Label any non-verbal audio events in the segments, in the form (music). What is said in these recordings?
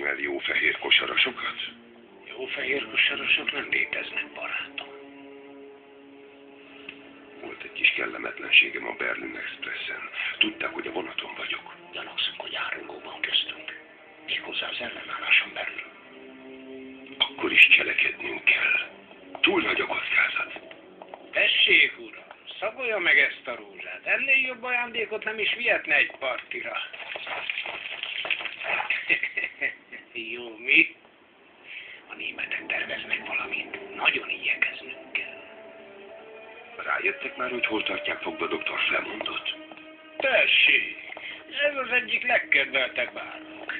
ismer jó fehér kosarasokat? Jó fehér kosarasok nem léteznek, barátom. Volt egy kis kellemetlenségem a Berlin Expressen. Tudták, hogy a vonaton vagyok. Gyanakszunk, hogy árulóban köztünk. Méghozzá az ellenálláson belül. Akkor is cselekednünk kell. Túl nagy a kockázat. Tessék, uram, szagolja meg ezt a rózsát. Ennél jobb ajándékot nem is vihetne egy partira. Jó, mi? A németek terveznek valamit. Nagyon igyekeznünk kell. Rájöttek már, hogy hol tartják fogva dr. Flemondot? Tessék, ez az egyik legkedveltebb állunk.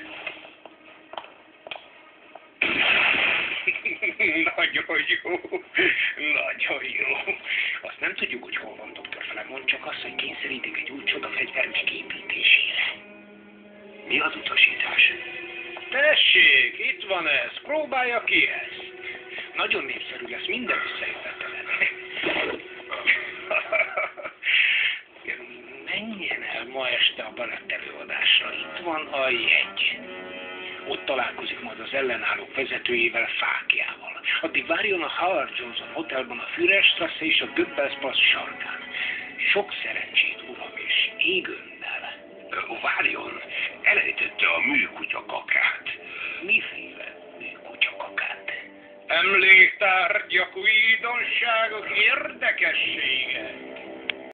(laughs) Nagyon jó, nagyon jó. Azt nem tudjuk, hogy hol van dr. Flemond, csak azt, hogy kényszerítik egy új csodafegyver megépítésére. Mi az utasítás? Van ez, próbálja ki ezt. Nagyon népszerű lesz minden összejövetelen. Menjen el ma este a balett előadásra, itt van a jegy. Ott találkozik majd az ellenállók vezetőjével fákjával. Addig várjon a Howard Johnson hotelban a Führerstrasse és a Goebbels sarkán. Sok szerencsét, uram, és ég Emléktárgyak, újdonságok, érdekességek.